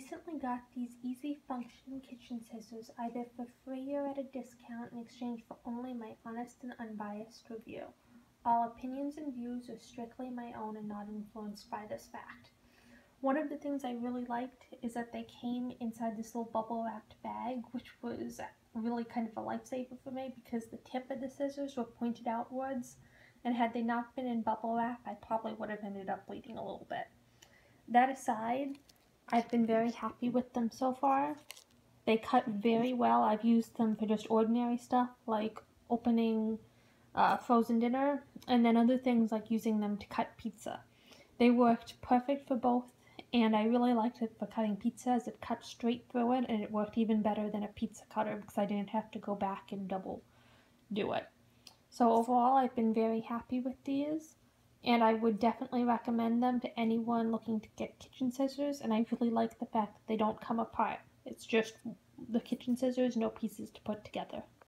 recently got these easy function kitchen scissors either for free or at a discount in exchange for only my honest and unbiased review. All opinions and views are strictly my own and not influenced by this fact. One of the things I really liked is that they came inside this little bubble wrapped bag, which was really kind of a lifesaver for me because the tip of the scissors were pointed outwards, and had they not been in bubble wrap, I probably would have ended up bleeding a little bit. That aside, I've been very happy with them so far. They cut very well. I've used them for just ordinary stuff like opening uh, frozen dinner and then other things like using them to cut pizza. They worked perfect for both and I really liked it for cutting pizza as it cut straight through it and it worked even better than a pizza cutter because I didn't have to go back and double do it. So overall I've been very happy with these and I would definitely recommend them to anyone looking to get kitchen scissors and I really like the fact that they don't come apart. It's just the kitchen scissors, no pieces to put together.